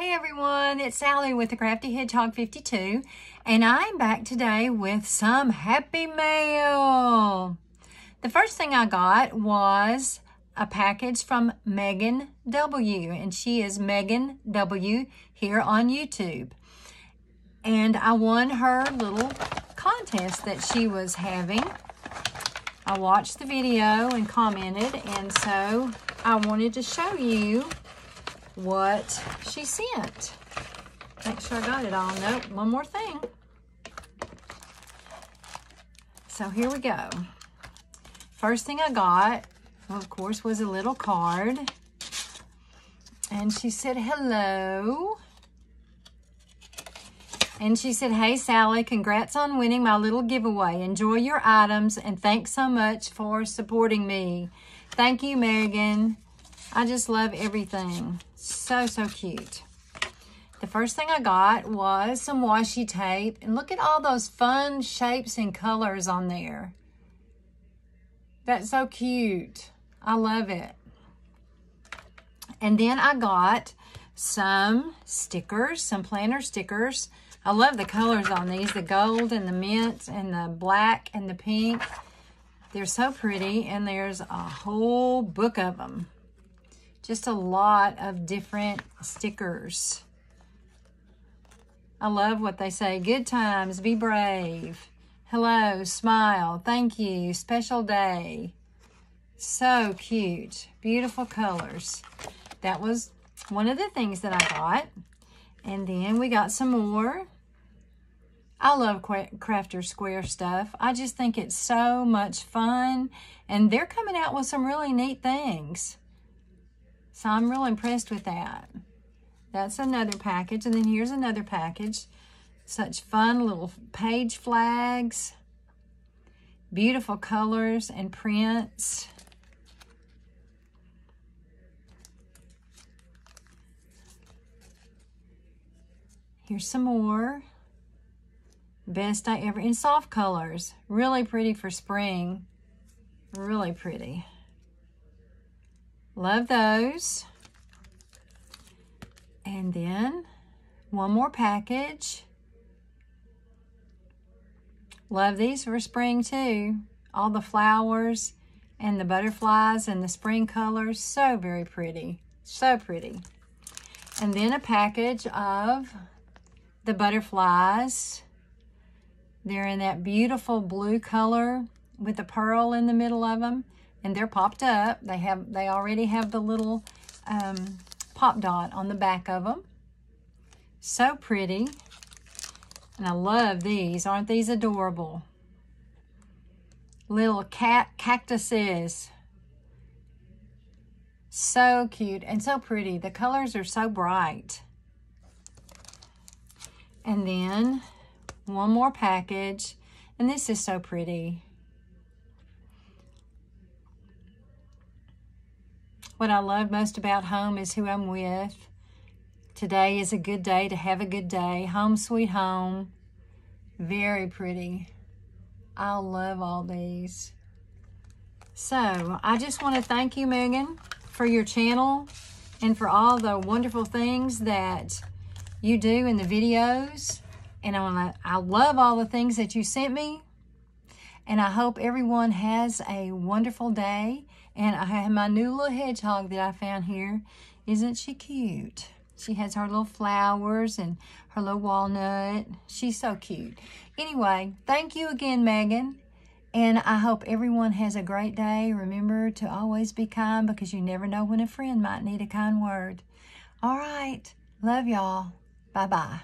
Hey everyone, it's Sally with the Crafty Hedgehog 52 and I'm back today with some happy mail. The first thing I got was a package from Megan W and she is Megan W here on YouTube. And I won her little contest that she was having. I watched the video and commented and so I wanted to show you what she sent. Make sure I got it all. Nope, one more thing. So here we go. First thing I got, of course, was a little card. And she said, hello. And she said, hey, Sally, congrats on winning my little giveaway. Enjoy your items and thanks so much for supporting me. Thank you, Megan. I just love everything. So, so cute. The first thing I got was some washi tape. And look at all those fun shapes and colors on there. That's so cute. I love it. And then I got some stickers, some planner stickers. I love the colors on these, the gold and the mint and the black and the pink. They're so pretty, and there's a whole book of them. Just a lot of different stickers. I love what they say. Good times, be brave. Hello, smile, thank you, special day. So cute, beautiful colors. That was one of the things that I got. And then we got some more. I love Crafter Square stuff. I just think it's so much fun. And they're coming out with some really neat things. So I'm real impressed with that. That's another package. And then here's another package. Such fun little page flags. Beautiful colors and prints. Here's some more. Best I ever, in soft colors. Really pretty for spring. Really pretty. Love those. And then one more package. Love these for spring too. All the flowers and the butterflies and the spring colors. So very pretty. So pretty. And then a package of the butterflies. They're in that beautiful blue color with a pearl in the middle of them and they're popped up. They have they already have the little um, pop dot on the back of them. So pretty. And I love these. Aren't these adorable? Little cat cactuses. So cute and so pretty. The colors are so bright. And then one more package. And this is so pretty. What I love most about home is who I'm with. Today is a good day to have a good day. Home sweet home. Very pretty. I love all these. So, I just want to thank you, Megan, for your channel and for all the wonderful things that you do in the videos. And I, I love all the things that you sent me. And I hope everyone has a wonderful day. And I have my new little hedgehog that I found here. Isn't she cute? She has her little flowers and her little walnut. She's so cute. Anyway, thank you again, Megan. And I hope everyone has a great day. Remember to always be kind because you never know when a friend might need a kind word. All right. Love y'all. Bye-bye.